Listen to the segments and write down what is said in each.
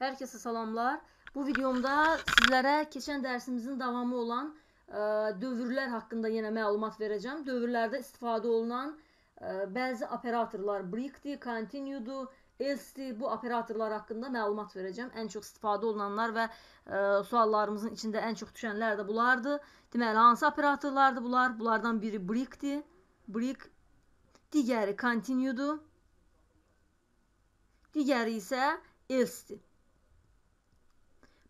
Hər kəsə salamlar. Bu videomda sizlərə keçən dərsimizin davamı olan ə, dövrlər haqqında yenə məlumat verəcəm. Dövrlərdə istifadə olunan ə, bəzi operatorlar breakdir, continue'dur, else'dir. Bu operatorlar haqqında məlumat verəcəm. Ən çox istifadə olunanlar və ə, suallarımızın içində ən çox düşənlər də bunlardır. Deməli, hansı operatorlardır bunlar? Bunlardan biri breakdir. Break digəri continue'dur. Digəri isə else'dir.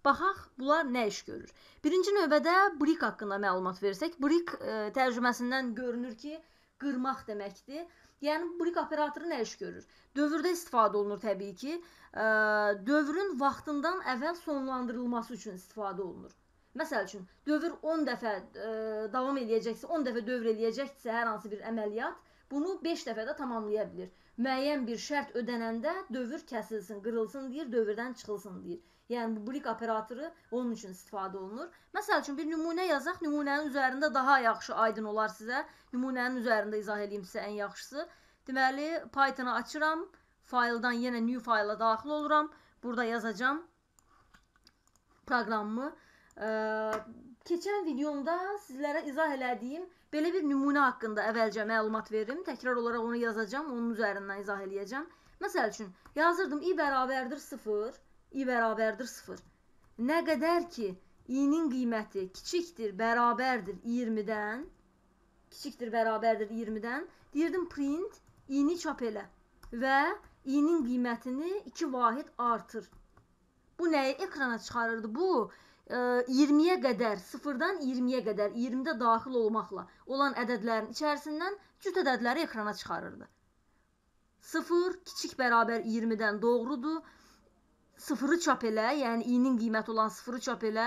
Baxaq, bunlar nə iş görür? Birinci növbədə brick haqqında məlumat versək, brick ə, tərcüməsindən görünür ki, qırmaq deməkdir. Yəni brick operatoru nə iş görür? Dövrdə istifadə olunur təbii ki. Ə, dövrün vaxtından əvvəl sonlandırılması üçün istifadə olunur. Məsəl üçün, dövr 10 dəfə ə, davam eləyəcəksə, 10 dəfə dövr eləyəcəksə hər hansı bir əməliyyat, bunu 5 dəfədə tamamlaya bilir. Müəyyən bir şərt ödənəndə dövr kəsilsin, qırılsın deyir, dövrdən çıxılsın deyir. Yəni bu brick operatoru onun üçün istifadə olunur. Məsəl üçün bir nümunə yazaq, nümunənin üzərində daha yaxşı aydın olar sizə. Nümunənin üzərində izah edeyim sizə ən yaxşısı. Deməli, Python-u açıram, fayldan yenə new fayla daxil oluram. Burada yazacağam proqramımı. Ə, keçən videomda sizlərə izah elədiyim belə bir nümunə haqqında əvvəlcə məlumat verim. Təkrar olaraq onu yazacağam, onun üzərindən izah eləyəcəm. Məsəl üçün, yazırdım i bərabərdir 0 i bərabərdir 0. Nə qədər ki, i-nin qiyməti kiçikdir, bərabərdir 20-dən, kiçikdir, bərabərdir 20-dən, deyirdim print i-ni çap elə və i-nin qiymətini 2 vahid artır. Bu nəyi ekrana çıxarırdı? Bu 20-yə e, qədər, 0-dan 20-yə qədər, 20-də daxil olmaqla olan ədədlərin içərisindən cüt ədədləri ekrana çıxarırdı. 0 kiçik bərabər 20-dən doğrudur sıfırı çap elə, yəni i-nin qiyməti olan sıfırı çap elə.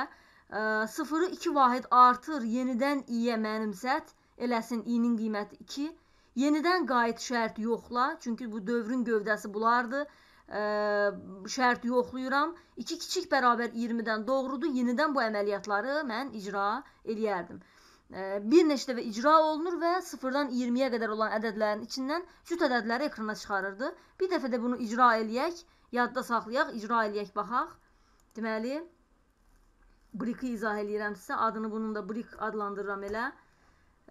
Ə, sıfırı 2 vahid artır, yenidən i-yə mənimsət, eləsin i-nin qiyməti 2. Yenidən qayıt şərt yoxla, çünki bu dövrün gövdəsi bunlardır. Ə, şərt yoxlayıram. 2 kiçik bərabər 20-dən doğrudur. Yenidən bu əməliyyatları mən icra eləyərdim. Bir neçə icra olunur və 0-dan 20-yə qədər olan ədədlərin içindən cüt ədədləri ekrana çıxarırdı. Bir dəfə də bunu icra eləyək yadda saxlayaq, icra eləyək, baxaq. Deməli, brick-i izah eləyirəm sizə. Adını bunun da brick adlandırıram elə.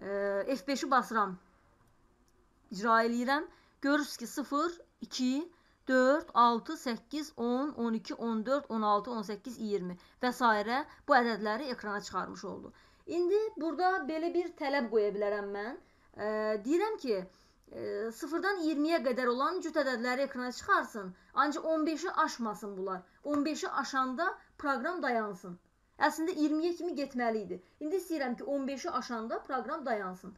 E, F5-i basıram. İcra eləyirəm. Görürsünüz ki, 0, 2, 4, 6, 8, 10, 12, 14, 16, 18, 20 və s. bu ədədləri ekrana çıxarmış oldu. İndi burada belə bir tələb qoya bilərəm mən. E, deyirəm ki, sıfırdan 20-yə qədər olan cüt ədədləri ekrana çıxarsın. Ancaq 15-i aşmasın bunlar. 15-i aşanda proqram dayansın. Əslində 20-yə kimi getməli idi. İndi istəyirəm ki, 15-i aşanda proqram dayansın.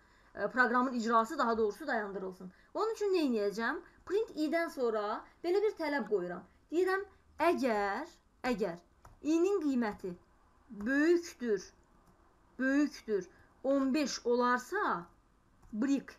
Proqramın icrası daha doğrusu dayandırılsın. Onun üçün nə edəcəm? Print i-dən sonra belə bir tələb qoyuram. Deyirəm, əgər, əgər i-nin qiyməti böyükdür, böyükdür 15 olarsa, brick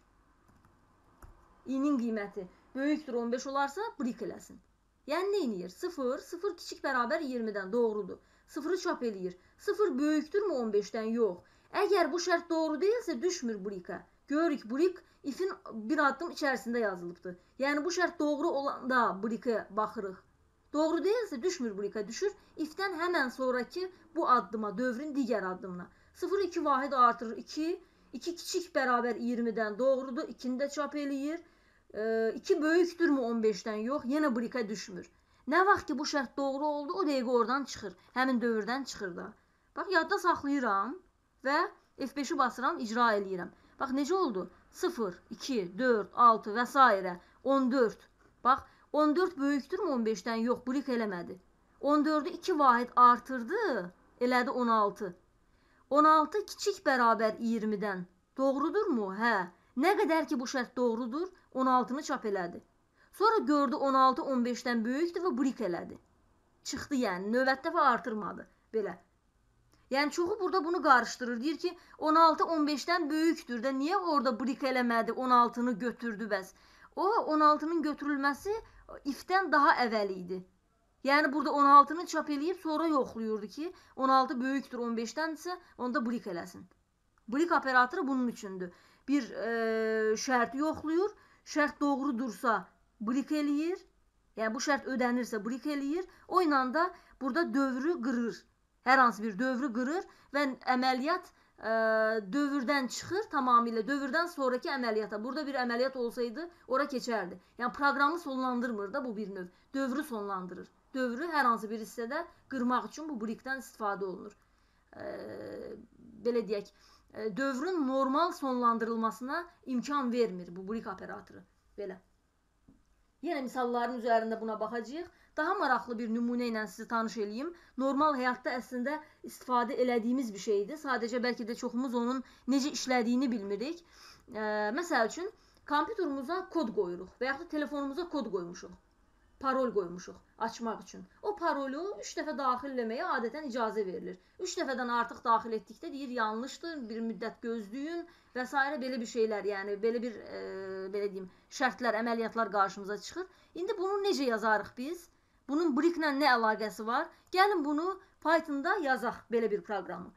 i-nin qiyməti böyükdür 15 olarsa brick eləsin. Yəni nə edir? 0, 0 kiçik bərabər 20-dən doğrudur. 0-ı çap eləyir. 0 böyükdürmü 15-dən? Yox. Əgər bu şərt doğru deyilsə düşmür brick-ə. Görürük brick if-in bir addım içərisində yazılıbdır. Yəni bu şərt doğru olanda brick-ə baxırıq. Doğru deyilsə düşmür brick-ə, düşür if-dən həmən sonrakı bu addıma, dövrün digər addımına. 0 2 vahid artırır 2, 2 kiçik bərabər 20-dən doğrudur. 2-ni də çap eləyir. 2 böyükdürmü 15-dən? Yox, yenə brikə düşmür. Nə vaxt ki bu şərt doğru oldu, o dəqiqə oradan çıxır. Həmin dövrdən çıxır da. Bax, yadda saxlayıram və F5-i basıram, icra eləyirəm. Bax, necə oldu? 0, 2, 4, 6 və s. 14. Bax, 14 böyükdürmü 15-dən? Yox, brik eləmədi. 14-ü 2 vahid artırdı, elədi 16. 16 kiçik bərabər 20-dən. Doğrudurmu? Hə. Nə qədər ki bu şərt doğrudur, 16-nı çap elədi. Sonra gördü 16 15-dən böyükdür və brik elədi. Çıxdı yəni, növbət dəfə artırmadı belə. Yəni çoxu burada bunu qarışdırır. Deyir ki, 16 15-dən böyükdür də niyə orada brik eləmədi, 16-nı götürdü bəs? O 16-nın götürülməsi if-dən daha əvvəl idi. Yəni burada 16-nı çap eləyib sonra yoxlayırdı ki, 16 böyükdür 15-dənsə, onda brik eləsin. Brik operatoru bunun üçündür bir e, şərt yoxlayır. Şərt doğrudursa brik eləyir. Yəni bu şərt ödənirsə brik eləyir. O ilə də burada dövrü qırır. Hər hansı bir dövrü qırır və əməliyyat ə, dövrdən çıxır tamamilə. Dövrdən sonraki əməliyyata. Burada bir əməliyyat olsaydı, ora keçərdi. Yəni proqramı sonlandırmır da bu bir növ. Dövrü sonlandırır. Dövrü hər hansı bir hissədə qırmaq üçün bu brikdən istifadə olunur. Ə, belə deyək, dövrün normal sonlandırılmasına imkan vermir bu brik operatoru. Belə. Yenə misalların üzərində buna baxacağıq. Daha maraqlı bir nümunə ilə sizi tanış eləyim. Normal həyatda əslində istifadə elədiyimiz bir şeydir. Sadəcə bəlkə də çoxumuz onun necə işlədiyini bilmirik. Ə, məsəl üçün kompüterumuza kod qoyuruq və yaxud da telefonumuza kod qoymuşuq parol qoymuşuq açmaq üçün. O parolu 3 dəfə daxil eləməyə adətən icazə verilir. 3 dəfədən artıq daxil etdikdə deyir yanlışdır, bir müddət gözləyin və s. belə bir şeylər, yəni belə bir e, belə deyim, şərtlər, əməliyyatlar qarşımıza çıxır. İndi bunu necə yazarıq biz? Bunun bricklə nə əlaqəsi var? Gəlin bunu Python-da yazaq belə bir proqramı.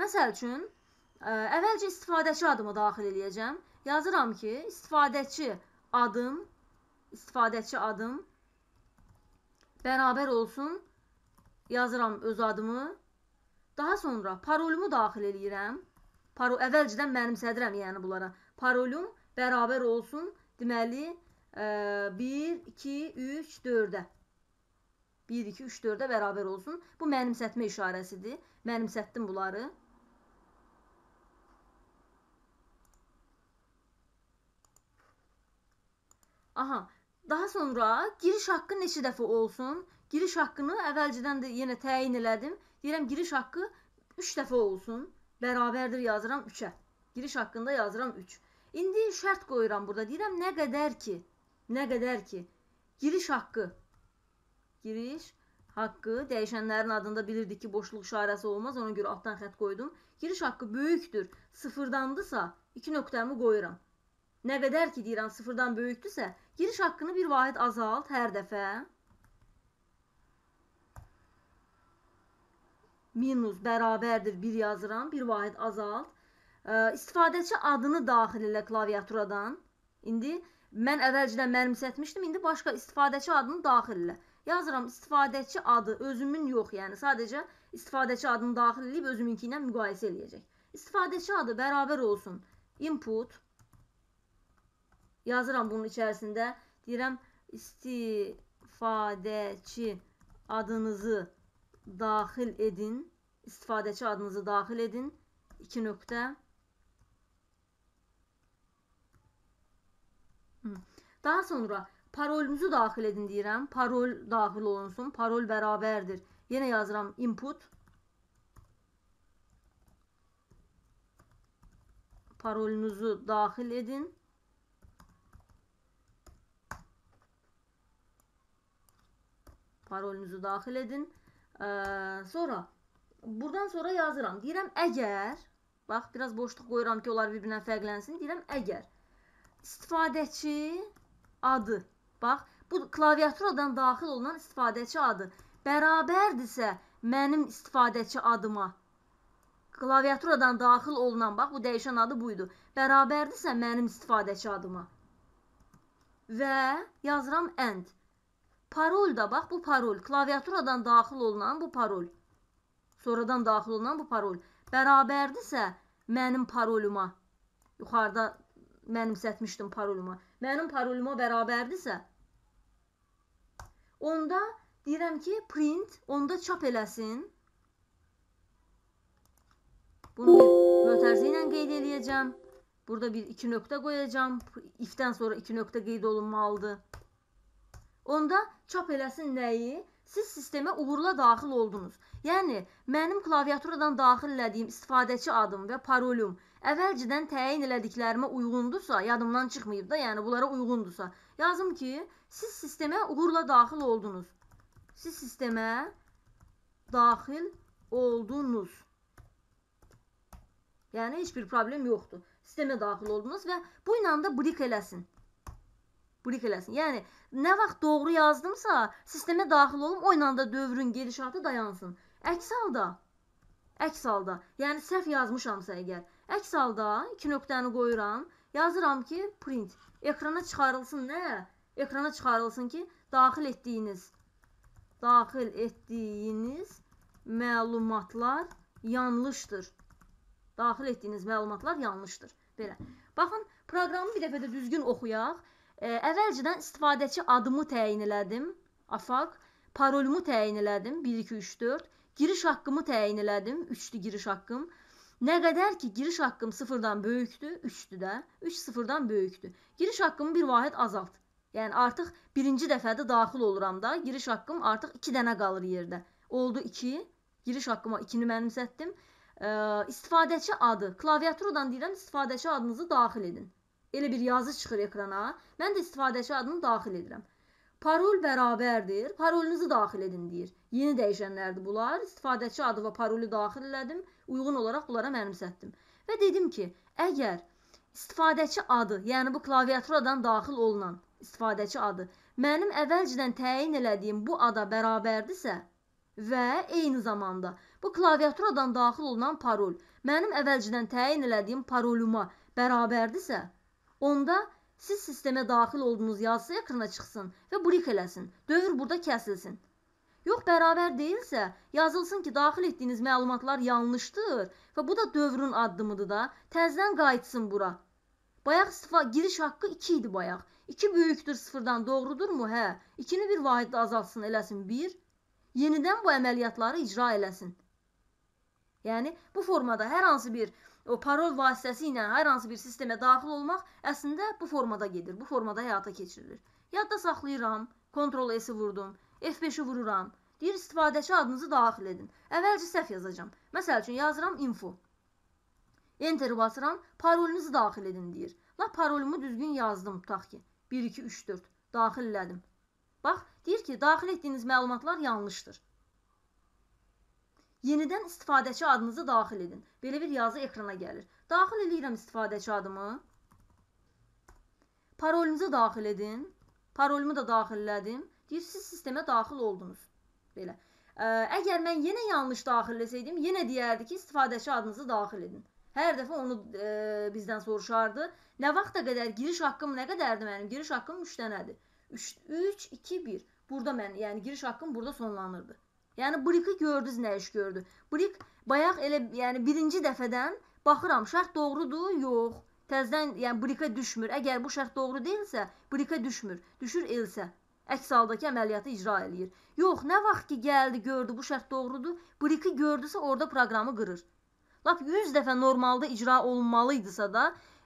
Məsəl üçün, ə, e, əvvəlcə istifadəçi adımı daxil eləyəcəm. Yazıram ki, istifadəçi adım, istifadəçi adım bərabər olsun. Yazıram öz adımı. Daha sonra parolumu daxil eləyirəm. Paro əvvəlcədən mənimsədirəm yəni bunlara. Parolum bərabər olsun. Deməli, 1 2 3 4-ə. 1 2 3 4-ə bərabər olsun. Bu mənimsətmə işarəsidir. Mənimsətdim bunları. Aha, Daha sonra giriş haqqı neçə dəfə olsun? Giriş haqqını əvvəlcədən də yenə təyin elədim. Deyirəm giriş haqqı 3 dəfə olsun. Bərabərdir yazıram 3-ə. Giriş haqqında yazıram 3. İndi şərt qoyuram burada. Deyirəm nə qədər ki, nə qədər ki giriş haqqı giriş haqqı dəyişənlərin adında bilirdik ki, boşluq işarəsi olmaz. Ona görə altdan xətt qoydum. Giriş haqqı böyükdür, sıfırdandırsa 2 nöqtəmi qoyuram. Nə qədər ki deyirəm sıfırdan böyükdürsə, giriş haqqını bir vahid azalt hər dəfə. Minus bərabərdir 1 yazıram, bir vahid azalt. İstifadəçi adını daxil elə klaviaturadan. İndi mən əvvəlcədən mənimsətmişdim, indi başqa istifadəçi adını daxil elə. Yazıram istifadəçi adı özümün yox, yəni sadəcə istifadəçi adını daxil edib özümünki ilə müqayisə eləyəcək. İstifadəçi adı bərabər olsun input yazıram bunun içərisində. Deyirəm istifadəçi adınızı daxil edin. İstifadəçi adınızı daxil edin. 2 nöqtə. Daha sonra parolunuzu daxil edin deyirəm. Parol daxil olunsun. Parol bərabərdir. Yenə yazıram input. Parolunuzu daxil edin. Parolünüzü daxil edin. Ə, sonra buradan sonra yazıram. Deyirəm əgər bax biraz boşluq qoyuram ki, onlar bir-birindən fərqlənsin. Deyirəm əgər istifadəçi adı bax bu klaviaturadan daxil olunan istifadəçi adı bərabərdirsə mənim istifadəçi adıma klaviaturadan daxil olunan bax bu dəyişən adı buydu. Bərabərdirsə mənim istifadəçi adıma və yazıram and Parol da bax bu parol. Klaviaturadan daxil olunan bu parol. Sonradan daxil olunan bu parol. Bərabərdirsə mənim paroluma. Yuxarıda mənimsətmişdim paroluma. Mənim paroluma bərabərdirsə onda deyirəm ki, print onda çap eləsin. Bunu mötərizə ilə qeyd eləyəcəm. Burada bir iki nöqtə qoyacağam. If-dən sonra iki nöqtə qeyd olunmalıdır. Onda çap eləsin nəyi? Siz sistemə uğurla daxil oldunuz. Yəni mənim klaviaturadan daxil elədiyim istifadəçi adım və parolum əvvəlcədən təyin elədiklərimə uyğundursa, yadımdan çıxmayıb da, yəni bunlara uyğundursa, yazım ki, siz sistemə uğurla daxil oldunuz. Siz sistemə daxil oldunuz. Yəni heç bir problem yoxdur. Sistemə daxil oldunuz və bu ilə də brik eləsin brik eləsin. Yəni nə vaxt doğru yazdımsa, sistemə daxil olum, o ilə də dövrün gedişatı dayansın. Əks halda əks halda, yəni səhv yazmışamsa əgər, əks halda 2 nöqtəni qoyuram, yazıram ki, print ekrana çıxarılsın nə? Ekrana çıxarılsın ki, daxil etdiyiniz daxil etdiyiniz məlumatlar yanlışdır. Daxil etdiyiniz məlumatlar yanlışdır. Belə. Baxın, proqramı bir dəfə də düzgün oxuyaq. E, əvvəlcədən istifadəçi adımı təyin elədim. AFAQ, parolumu təyin elədim. 1 2 3 4. Giriş haqqımı təyin elədim. 3-dür giriş haqqım. Nə qədər ki, giriş haqqım 0-dan böyükdür, 3-dür də. 3 0-dan böyükdür. Giriş haqqımı bir vahid azalt. Yəni artıq birinci dəfədə daxil oluram da, giriş haqqım artıq 2 dənə qalır yerdə. Oldu 2. Giriş haqqıma 2-ni mənimsətdim. E, istifadəçi adı. Klaviaturadan deyirəm, istifadəçi adınızı daxil edin. Elə bir yazı çıxır ekrana. Mən də istifadəçi adını daxil edirəm. Parol bərabərdir. Parolunuzu daxil edin deyir. Yeni dəyişənlərdir bunlar. İstifadəçi adı və parolu daxil elədim. Uyğun olaraq bunlara mənimsətdim. Və dedim ki, əgər istifadəçi adı, yəni bu klaviaturadan daxil olunan istifadəçi adı mənim əvvəlcədən təyin elədiyim bu ada bərabərdirsə və eyni zamanda Bu klaviaturadan daxil olunan parol mənim əvvəlcədən təyin elədiyim paroluma bərabərdirsə, onda siz sistemə daxil olduğunuz yazısı ekrana çıxsın və brik eləsin. Dövr burada kəsilsin. Yox, bərabər deyilsə, yazılsın ki, daxil etdiyiniz məlumatlar yanlışdır və bu da dövrün addımıdır da. Təzədən qayıtsın bura. Bayaq istifa giriş haqqı 2 idi bayaq. 2 böyükdür 0-dan, doğrudurmu? Hə. 2-ni bir vahiddə azaltsın, eləsin 1. Yenidən bu əməliyyatları icra eləsin. Yəni bu formada hər hansı bir o parol vasitəsilə hər hansı bir sistemə daxil olmaq əslində bu formada gedir. Bu formada həyata keçirilir. Yadda saxlayıram, Ctrl S-i vurdum, F5-i vururam. Deyir istifadəçi adınızı daxil edin. Əvvəlcə səhv yazacağam. Məsəl üçün yazıram info. Enter basıram, parolunuzu daxil edin deyir. La parolumu düzgün yazdım tutaq ki. 1 2 3 4 daxil elədim. Bax, deyir ki, daxil etdiyiniz məlumatlar yanlışdır. Yenidən istifadəçi adınızı daxil edin. Belə bir yazı ekrana gəlir. Daxil edirəm istifadəçi adımı. Parolunuzu daxil edin. Parolumu da daxil elədim. Deyir, siz sistemə daxil oldunuz. Belə. Əgər mən yenə yanlış daxil etsəydim, yenə deyərdi ki, istifadəçi adınızı daxil edin. Hər dəfə onu e, bizdən soruşardı. Nə vaxta qədər giriş haqqım nə qədərdir mənim? Giriş haqqım 3 dənədir. 3 3 2 1. Burada mən, yəni giriş haqqım burada sonlanırdı. Yəni Briki gördünüz nə iş gördü. Brik bayaq elə yəni birinci dəfədən baxıram şərt doğrudur, yox. Təzədən yəni Brikə düşmür. Əgər bu şərt doğru deyilsə, Brikə düşmür. Düşür elsə. Əks haldakı əməliyyatı icra eləyir. Yox, nə vaxt ki gəldi, gördü bu şərt doğrudur, Briki gördüsə orada proqramı qırır. Lap 100 dəfə normalda icra olunmalıydısa da,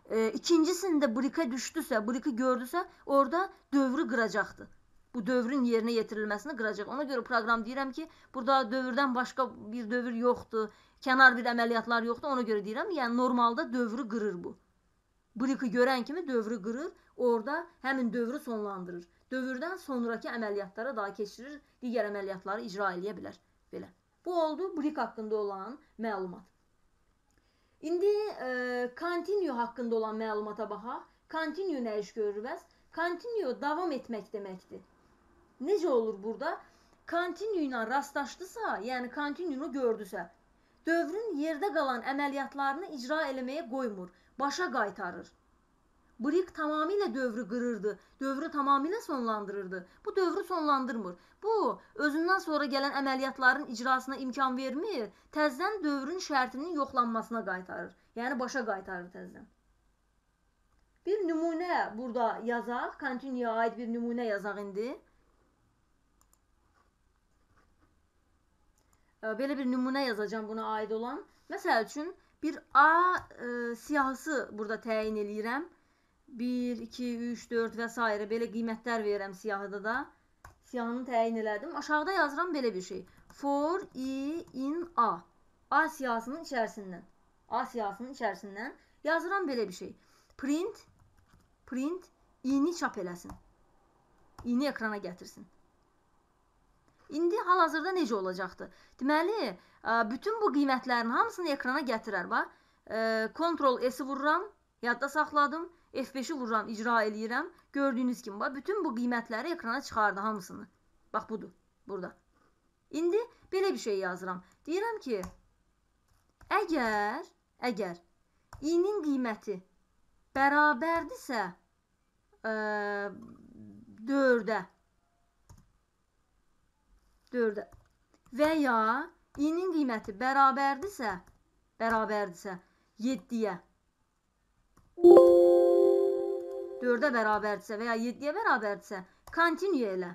e, ikincisində Brikə düşdüsə, Briki gördüsə, orada dövrü qıracaqdı bu dövrün yerinə yetirilməsini qıracaq. Ona görə proqram deyirəm ki, burada dövrdən başqa bir dövr yoxdur, kənar bir əməliyyatlar yoxdur. Ona görə deyirəm, yəni normalda dövrü qırır bu. Briki görən kimi dövrü qırır, orada həmin dövrü sonlandırır. Dövrdən sonrakı əməliyyatlara daha keçirir, digər əməliyyatları icra eləyə bilər. Belə. Bu oldu Brik haqqında olan məlumat. İndi e, continue haqqında olan məlumata baxaq. Continue nə iş görür bəs? Continue davam etmək deməkdir. Necə olur burada? Kontinu ilə rastlaşdısa, yəni kontinunu gördüsə, dövrün yerdə qalan əməliyyatlarını icra eləməyə qoymur, başa qaytarır. Brik tamamilə dövrü qırırdı, dövrü tamamilə sonlandırırdı. Bu dövrü sonlandırmır. Bu, özündən sonra gələn əməliyyatların icrasına imkan vermir, təzədən dövrün şərtinin yoxlanmasına qaytarır. Yəni başa qaytarır təzədən. Bir nümunə burada yazaq, continueya aid bir nümunə yazaq indi. Belə bir nümunə yazacağam buna aid olan. Məsəl üçün bir A e, siyahısı burada təyin eləyirəm. 1, 2, 3, 4 və s. belə qiymətlər verirəm siyahıda da. Siyahını təyin elədim. Aşağıda yazıram belə bir şey. For i in A. A siyahısının içərisindən. A siyahısının içərisindən yazıram belə bir şey. Print print i-ni çap eləsin. i-ni ekrana gətirsin. İndi hal-hazırda necə olacaqdı? Deməli, bütün bu qiymətlərin hamısını ekrana gətirər. Bax, Ctrl S-i vururam, yadda saxladım. F5-i vururam, icra eləyirəm. Gördüyünüz kimi, bax, bütün bu qiymətləri ekrana çıxardı hamısını. Bax, budur, burada. İndi belə bir şey yazıram. Deyirəm ki, əgər, əgər i-nin qiyməti bərabərdirsə, 4-ə 4-ə və ya i-nin qiyməti bərabərdirsə, bərabərdirsə 7-yə 4-ə bərabərdirsə və ya 7-yə bərabərdirsə, continue elə.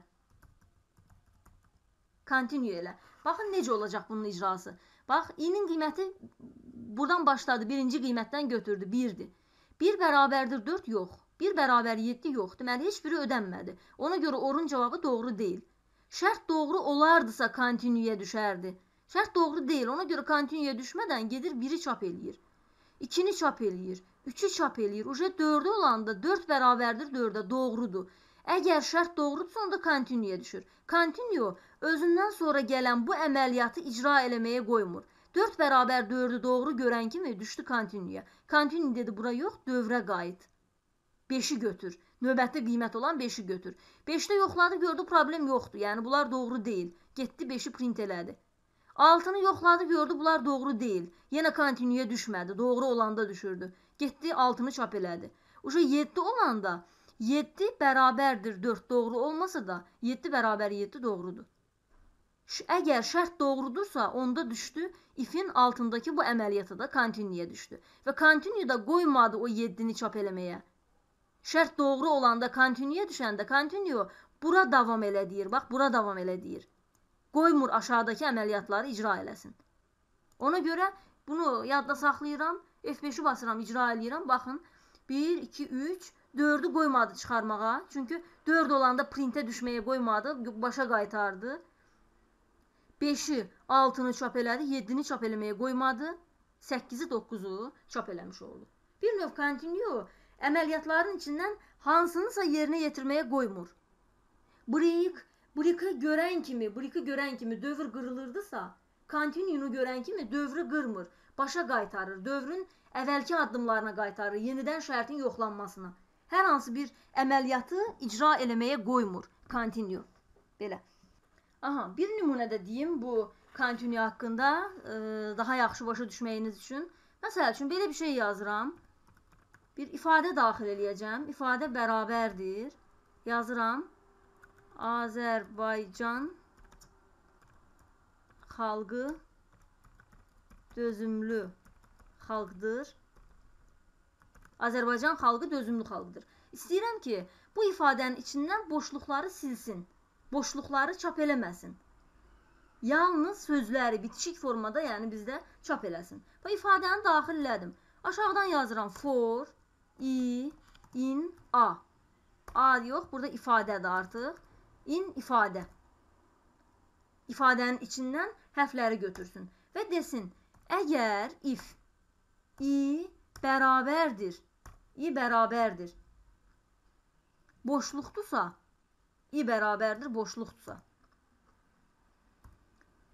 Continue elə. Baxın necə olacaq bunun icrası. Bax, i-nin qiyməti buradan başladı. Birinci qiymətdən götürdü. 1-dir. 1 bərabərdir 4 yox. 1 bərabər 7 yox. Deməli, heç biri ödənmədi. Ona görə orun cavabı doğru deyil. Şərt doğru olardısa continue düşərdi. Şərt doğru deyil. Ona görə continue düşmədən gedir 1-i çap eləyir. 2-ni çap eləyir. 3-ü çap eləyir. Uje 4-ü olanda 4 bərabərdir 4-ə doğrudur. Əgər şərt doğrudursa onda continue düşür. Continue özündən sonra gələn bu əməliyyatı icra eləməyə qoymur. 4 bərabər 4-ü doğru görən kimi düşdü continue. Continue dedi bura yox, dövrə qayıt. 5-i götür. Növbəti qiymət olan 5-i götür. 5-də yoxladı, gördü problem yoxdur. Yəni bunlar doğru deyil. Getdi 5-i print elədi. 6-nı yoxladı, gördü bunlar doğru deyil. Yenə continue düşmədi. Doğru olanda düşürdü. Getdi 6-nı çap elədi. Uşa 7 olanda 7 bərabərdir 4 doğru olmasa da 7 bərabər 7 doğrudur. Əgər şərt doğrudursa, onda düşdü if-in altındakı bu əməliyyata da continue düşdü. Və continue da qoymadı o 7-ni çap eləməyə. Şərt doğru olanda continue düşəndə continue bura davam elə deyir. Bax, bura davam elə deyir. Qoymur aşağıdakı əməliyyatları icra eləsin. Ona görə bunu yadda saxlayıram. F5-i basıram, icra eləyirəm. Baxın, 1, 2, 3, 4-ü qoymadı çıxarmağa. Çünki 4 olanda printə düşməyə qoymadı, başa qaytardı. 5-i 6-nı çap elədi, 7-ni çap eləməyə qoymadı. 8-i 9-u çap eləmiş oldu. Bir növ continue əməliyyatların içindən hansınısa yerinə yetirməyə qoymur. Break, break-i görən kimi, break-i görən kimi dövr qırılırdısa, continue-nu görən kimi dövrü qırmır başa qaytarır, dövrün əvvəlki addımlarına qaytarır, yenidən şərtin yoxlanmasına. Hər hansı bir əməliyyatı icra eləməyə qoymur. Continue. Belə. Aha, bir nümunədə deyim bu continue haqqında ə, daha yaxşı başa düşməyiniz üçün. Məsəl üçün belə bir şey yazıram. Bir ifadə daxil eləyəcəm. İfadə bərabərdir. Yazıram. Azərbaycan xalqı dözümlü xalqdır. Azərbaycan xalqı dözümlü xalqdır. İstəyirəm ki, bu ifadənin içindən boşluqları silsin. Boşluqları çap eləməsin. Yalnız sözləri bitişik formada, yəni bizdə çap eləsin. Və ifadəni daxil elədim. Aşağıdan yazıram for, i, in, a. A yox, burada ifadədir artıq. In ifadə. İfadənin içindən hərfləri götürsün və desin: Əgər if i bərabərdir, i bərabərdir. Boşluqdursa, i bərabərdir, boşluqdursa.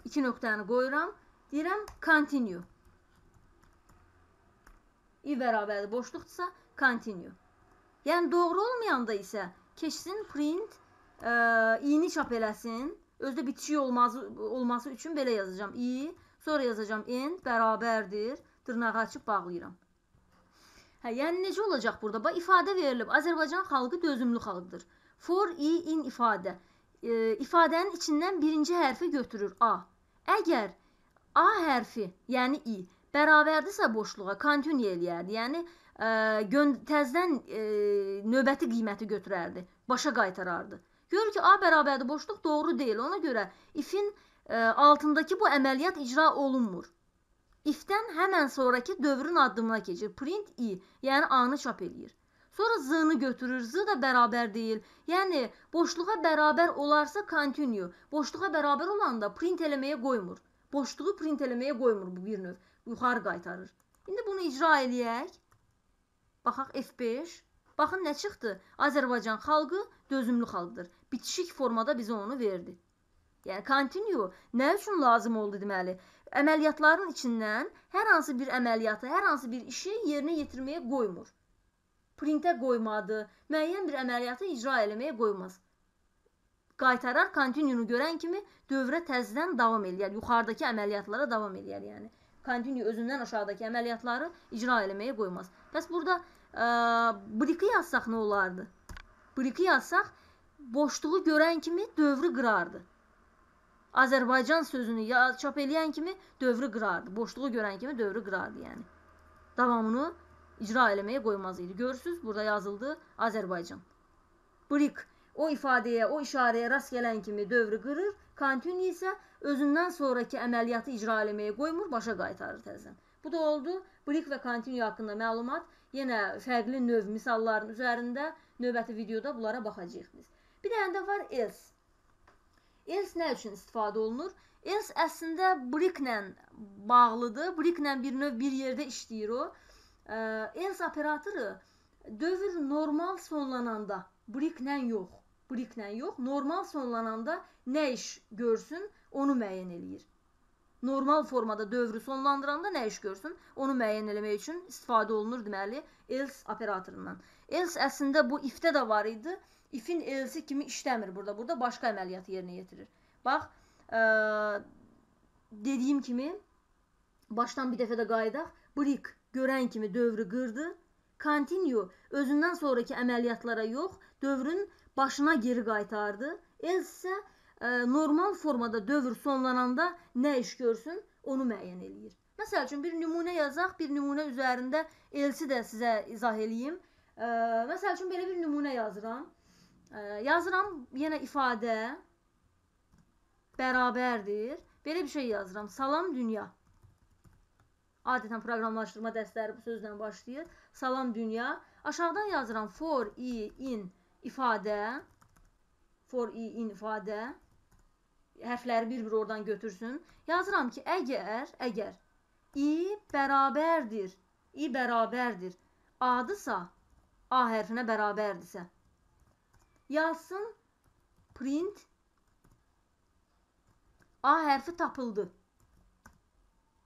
İki nöqtəni qoyuram. Deyirəm continue. i bərabərdir, boşluqdursa continue. Yəni doğru olmayanda isə keçsin print ə, i-ni çap eləsin. Özdə bitişik olması olması üçün belə yazacağam. i Sonra yazacağım end bərabərdir. Dırnağı açıb bağlayıram. Hə, yəni necə olacaq burada? Bax ifadə verilib. Azərbaycan xalqı dözümlü xalqdır. For i in ifadə. E, ifadənin içindən birinci hərfi götürür A. Əgər A hərfi, yəni i, bərabərdirsə boşluğa continue eləyərdi. Yəni təzdən ə, növbəti qiyməti götürərdi. Başa qaytarardı. Görür ki, A bərabərdir boşluq doğru deyil. Ona görə ifin altındakı bu əməliyyat icra olunmur. If-dən həmən sonrakı dövrün addımına keçir. Print i, yəni a-nı çap eləyir. Sonra z-nı götürür. Z da bərabər deyil. Yəni boşluğa bərabər olarsa continue. Boşluğa bərabər olanda print eləməyə qoymur. Boşluğu print eləməyə qoymur bu bir növ. Yuxarı qaytarır. İndi bunu icra eləyək. Baxaq F5. Baxın nə çıxdı? Azərbaycan xalqı dözümlü xalqdır. Bitişik formada bizə onu verdi. Yəni continue nə üçün lazım oldu deməli? Əməliyyatların içindən hər hansı bir əməliyyatı, hər hansı bir işi yerinə yetirməyə qoymur. Printə qoymadı, müəyyən bir əməliyyatı icra eləməyə qoymaz. Qaytarar continue-nu görən kimi dövrə təzədən davam eləyər, yuxarıdakı əməliyyatlara davam eləyər, yəni. Continue özündən aşağıdakı əməliyyatları icra eləməyə qoymaz. Bəs burada ə, briki yazsaq nə olardı? Briki yazsaq boşluğu görən kimi dövrü qırardı. Azərbaycan sözünü ya çap eləyən kimi dövrü qırardı. Boşluğu görən kimi dövrü qırardı, yəni. Davamını icra eləməyə qoymaz idi. Görürsüz, burada yazıldı Azərbaycan. Brick o ifadəyə, o işarəyə rast gələn kimi dövrü qırır, continue isə özündən sonraki əməliyyatı icra eləməyə qoymur, başa qaytarır təzədən. Bu da oldu. Brick və continue haqqında məlumat. Yenə fərqli növ misalların üzərində növbəti videoda bunlara baxacağıq biz. Bir dənə də var else. Else nə üçün istifadə olunur? Else əslində brick-lə bağlıdır. Brick-lə bir növ bir yerdə işləyir o. Else operatoru dövr normal sonlananda, brick-lə yox, brick-lə yox, normal sonlananda nə iş görsün, onu müəyyən eləyir. Normal formada dövrü sonlandıranda nə iş görsün, onu müəyyən eləmək üçün istifadə olunur deməli else operatorundan. Else əslində bu if-də də var idi. If-in else kimi işləmir burada. Burada başqa əməliyyatı yerinə yetirir. Bax, ə, dediyim kimi başdan bir dəfə də qayıdaq. Brick görən kimi dövrü qırdı. Continue özündən sonraki əməliyyatlara yox, dövrün başına geri qaytardı. Else isə ə, normal formada dövr sonlananda nə iş görsün, onu müəyyən eləyir. Məsəl üçün bir nümunə yazaq, bir nümunə üzərində else də sizə izah eləyim. Ə, məsəl üçün belə bir nümunə yazıram. Yazıram yenə ifadə bərabərdir. Belə bir şey yazıram. Salam dünya. Adətən proqramlaşdırma dərsləri bu sözlə başlayır. Salam dünya. Aşağıdan yazıram for i in ifadə. For i in ifadə. Hərfləri bir-bir oradan götürsün. Yazıram ki, əgər, əgər i bərabərdir. i bərabərdir. Adısa, a hərfinə bərabərdirsə yazsın print A hərfi tapıldı.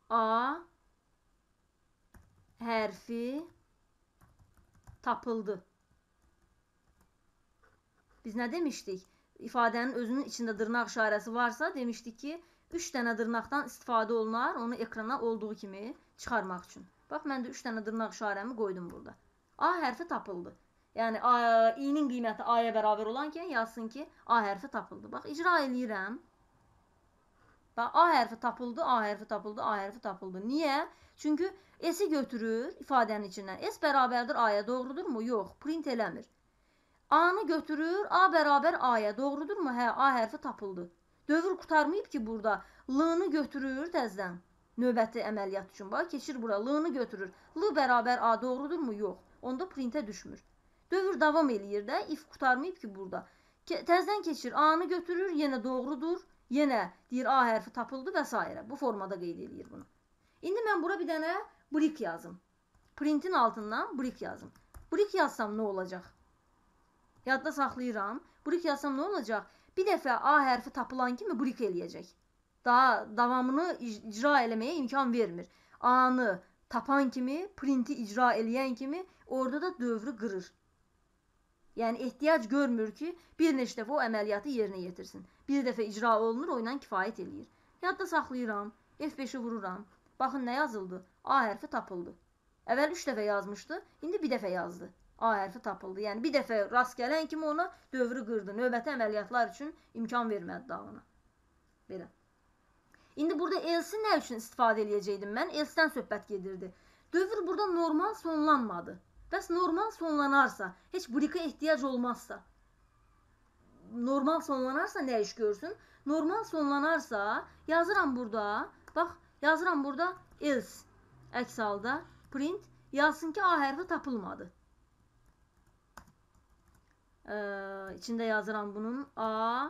A hərfi tapıldı. Biz nə demişdik? İfadənin özünün içində dırnaq işarəsi varsa, demişdik ki, 3 dənə dırnaqdan istifadə olunar, onu ekrana olduğu kimi çıxarmaq üçün. Bax, mən də 3 dənə dırnaq işarəmi qoydum burada. A hərfi tapıldı. Yəni i-nin qiyməti a-ya bərabər olankən yazsın ki, a hərfi tapıldı. Bax, icra eləyirəm. Bax, a hərfi tapıldı, a hərfi tapıldı, a hərfi tapıldı. Niyə? Çünki s-i götürür ifadənin içindən. S bərabərdir a-ya, doğrudurmu? Yox, print eləmir. A-nı götürür, a bərabər a-ya, doğrudurmu? Hə, a hərfi tapıldı. Dövr qutarmayıb ki, burada. L-nı götürür təzdən. Növbəti əməliyyat üçün. Bax, keçir bura. L-nı götürür. L bərabər a, doğrudurmu? Yox. Onda printə düşmür. Dövr davam eləyir də. If qutarmayıb ki burada. Təzdən keçir. A-nı götürür, yenə doğrudur. Yenə deyir A hərfi tapıldı və s. Bu formada qeyd eləyir bunu. İndi mən bura bir dənə brick yazım. Printin altından brick yazım. Brick yazsam nə olacaq? Yadda saxlayıram. Brick yazsam nə olacaq? Bir dəfə A hərfi tapılan kimi brick eləyəcək. Daha davamını icra eləməyə imkan vermir. A-nı tapan kimi, printi icra eləyən kimi orada da dövrü qırır. Yəni ehtiyac görmür ki, bir neçə dəfə o əməliyyatı yerinə yetirsin. Bir dəfə icra olunur, o ilə kifayət eləyir. Yadda saxlayıram, F5-i vururam. Baxın nə yazıldı? A hərfi tapıldı. Əvvəl 3 dəfə yazmışdı, indi bir dəfə yazdı. A hərfi tapıldı. Yəni bir dəfə rast gələn kimi ona dövrü qırdı. Növbəti əməliyyatlar üçün imkan vermədi daha ona. Belə. İndi burada else nə üçün istifadə eləyəcəkdim mən? Else-dən söhbət gedirdi. Dövr burada normal sonlanmadı. Bəs normal sonlanarsa, heç brika ehtiyac olmazsa, normal sonlanarsa nə iş görsün? Normal sonlanarsa, yazıram burada, bax, yazıram burada else. Əks halda print yazsın ki, A hərfi tapılmadı. Ee, içində yazıram bunun A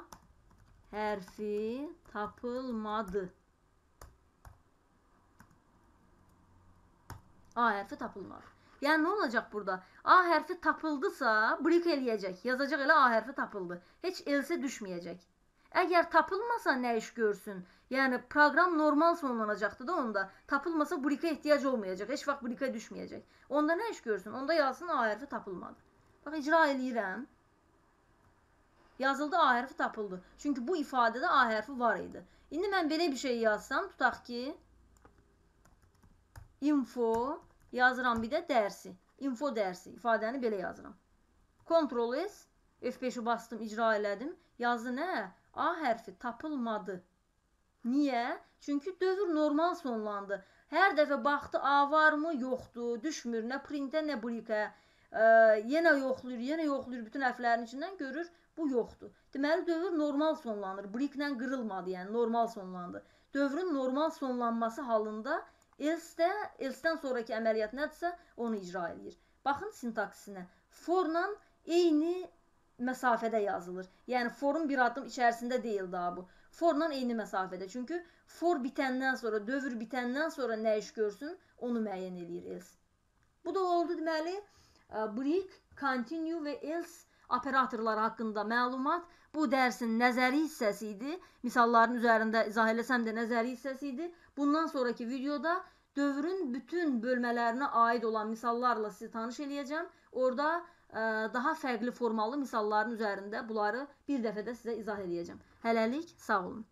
hərfi tapılmadı. A hərfi tapılmadı. Yəni nə olacaq burada? A hərfi tapıldısa, brick eləyəcək. Yazacaq elə A hərfi tapıldı. Heç else düşməyəcək. Əgər tapılmasa nə iş görsün? Yəni proqram normal sonlanacaqdı da onda. Tapılmasa brickə ehtiyac olmayacaq. Heç vaxt brickə düşməyəcək. Onda nə iş görsün? Onda yazsın A hərfi tapılmadı. Bax icra eləyirəm. Yazıldı A hərfi tapıldı. Çünki bu ifadədə A hərfi var idi. İndi mən belə bir şey yazsam, tutaq ki info Yazıram bir də dərsi. Info dərsi. İfadəni belə yazıram. Ctrl S F5-i bastım, icra elədim. Yazdı nə? A hərfi tapılmadı. Niyə? Çünki dövr normal sonlandı. Hər dəfə baxdı A varmı, yoxdur, düşmür, nə printə, nə brikə. Ə, yenə yoxlayır, yenə yoxlayır bütün hərflərin içindən görür bu yoxdur. Deməli dövr normal sonlanır. Briklə qırılmadı, yəni normal sonlandı. Dövrün normal sonlanması halında else-də, else-dən sonraki əməliyyat nədirsə, onu icra eləyir. Baxın sintaksinə. For-la eyni məsafədə yazılır. Yəni forun bir addım içərisində deyil daha bu. For-la eyni məsafədə. Çünki for bitəndən sonra, dövr bitəndən sonra nə iş görsün, onu müəyyən eləyir else. Bu da oldu deməli ə, break, continue və else operatorları haqqında məlumat bu dərsin nəzəri hissəsi idi. Misalların üzərində izah eləsəm də nəzəri hissəsi idi. Bundan sonraki videoda dövrün bütün bölmələrinə aid olan misallarla sizi tanış eləyəcəm. Orda ə, daha fərqli formalı misalların üzərində bunları bir dəfə də sizə izah eləyəcəm. Hələlik sağ olun.